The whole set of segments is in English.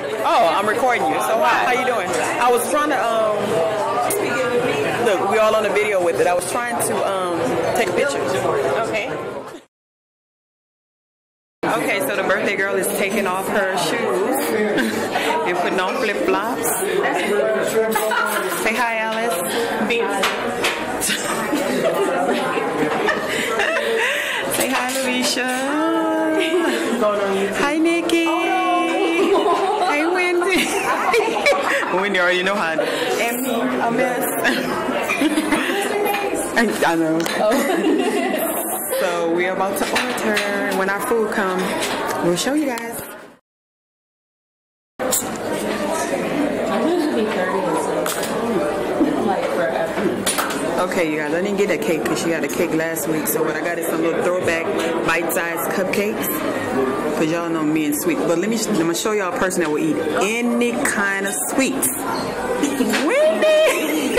Oh, I'm recording you. So how, how you doing? I was trying to um look, we all on the video with it. I was trying to um take a picture. Okay. Okay, so the birthday girl is taking off her shoes and putting on flip flops. Say hi, Alice. Say hi, Luisha. Hi, Wendy already know how. And me, a mess. I know. Oh. So we're about to order. And when our food comes, we'll show you guys. Okay, you guys, I didn't get that cake because she got a cake last week. So what I got is some little throwback bite-sized cupcakes. Because y'all know me and sweet. But let me, going to show y'all a person that will eat any kind of sweets. Wendy!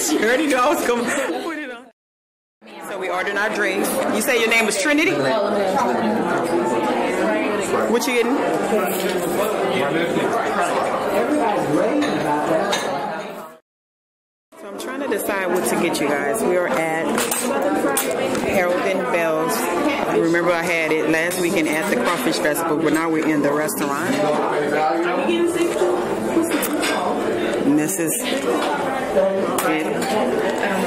she already knew I was on. So we ordered our drinks. You say your name was Trinity? What you getting? To decide what to get you guys. We are at Harold and Belle's. Remember I had it last weekend at the Crawfish Festival, but now we're in the restaurant. And this is.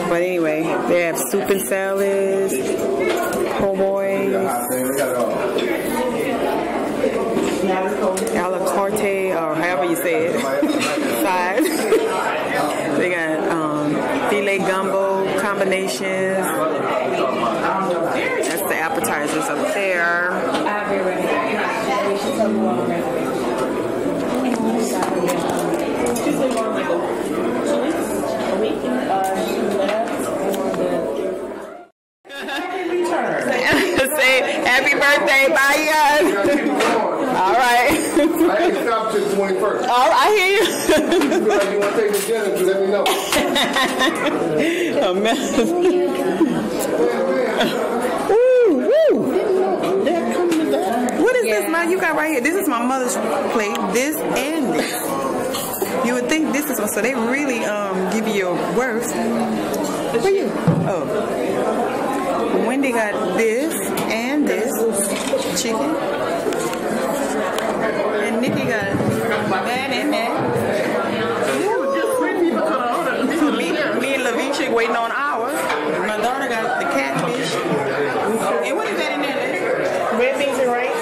But anyway, they have soup and salads, po' boys, a la carte, or however you say it, side. they got um, filé gumbo combinations. That's the appetizers up there. Say happy birthday, bye All right. I ain't stopped till 21st. All right, I hear you. If you feel like you want to take the dinner, let me know. A mess. Ooh, woo. You got right here. This is my mother's plate. This and this. You would think this is one. so they really um give you your worth. Where you? Oh. Wendy got this and this chicken. And Nikki got that and that. Me, me and Lavicia waiting on ours. My daughter got the catfish. And what is that in there? Red beans and rice.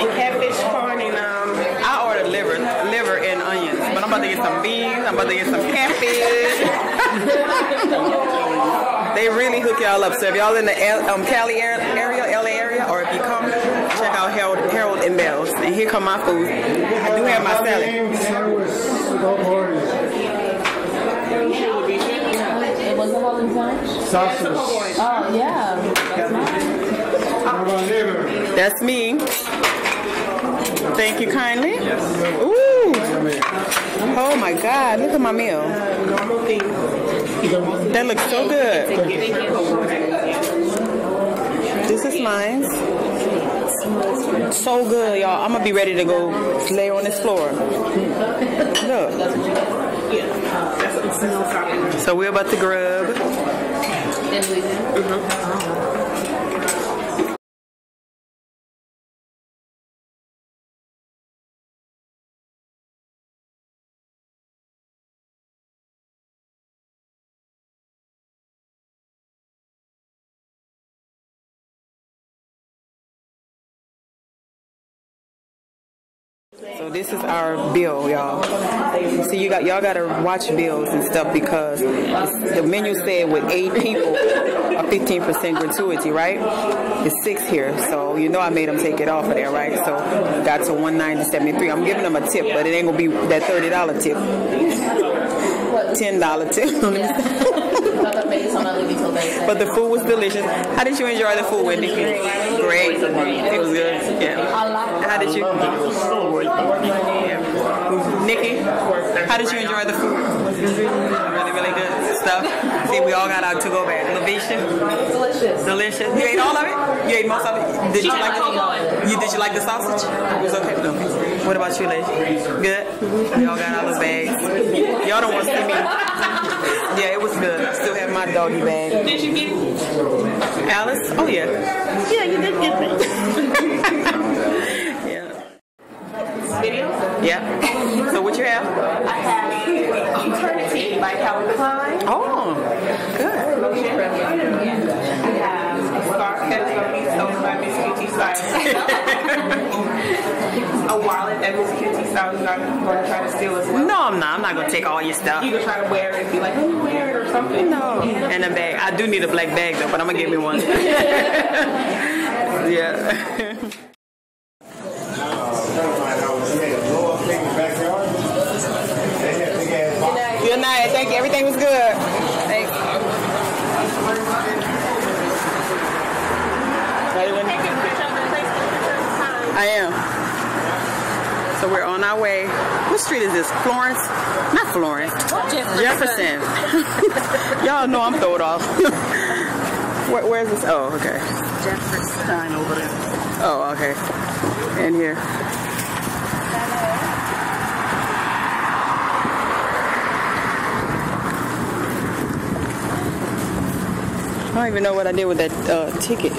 And catfish, corn, and um. I ordered liver, liver and onions, but I'm about to get some beans. I'm about to get some catfish. they really hook y'all up. So if y'all in the L- um, Cali area, LA area, or if you come, check out Harold, Harold and Belle's. And here come my food. I do have my salad. It was a Holland punch? Sausage. Oh, yeah. That's mine. That's me. Thank you kindly. Ooh. Oh my God! Look at my meal. That looks so good. This is mine. So good, y'all. I'm gonna be ready to go lay on this floor. Look. So we're about to grub. So this is our bill, y'all. See, you got y'all got to watch bills and stuff because the menu said with eight people, a 15% gratuity, right? It's six here, so you know I made them take it off of there, right? So got to 190.73. I'm giving them a tip, but it ain't gonna be that $30 tip. $10 tip. Got the face on my leaving till Thursday. But the food was delicious. How did you enjoy the food, Wendy? Great. It was good. Yeah. I How did you? Yeah. Nikki, how did you enjoy the food? Really, really good stuff. See, we all got our to-go bag. Lavisha, delicious. delicious. You ate all of it? You ate most of it? Did you like it? You did you like the sausage? It was okay. No. What about you, Liz? Good. Mm-hmm. We all got our little bags. Y'all don't want to see me. Yeah, it was good. Still have my doggy bag. Did you get it? Alice? Oh yeah. Yeah, you did get it. Yeah. Video? Yeah. So what you have? I have Eternity by Calvin Klein. Oh, good. I have a scarf that is going to by Miss QT Style. a wallet that Miss QT Style is not going to try to steal as well. No, I'm not. I'm not gonna take all your stuff. You can try to wear it and be like, let me wear it or something. No. And a bag. I do need a black bag though, but I'm gonna get me one. yeah. Good night. Thank you. Everything was good. Thanks. Ready, Wendy? Take a picture of the place, take a picture of the time. I am. So we're on our way. What street is this? Florence? Not Florence. Jefferson. Y'all know I'm throwed off. Where, where's this? Oh, okay. Jefferson over there. Oh, okay. In here. I don't even know what I did with that uh, ticket.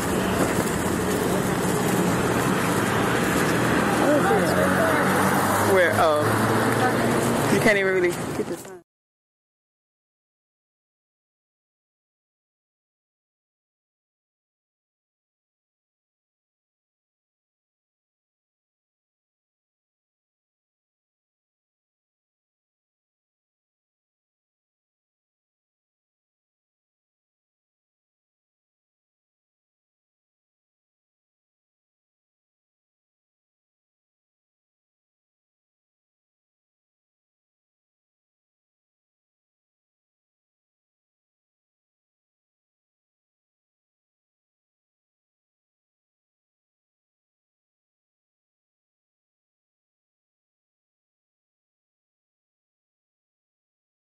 Where? You can't even really get this.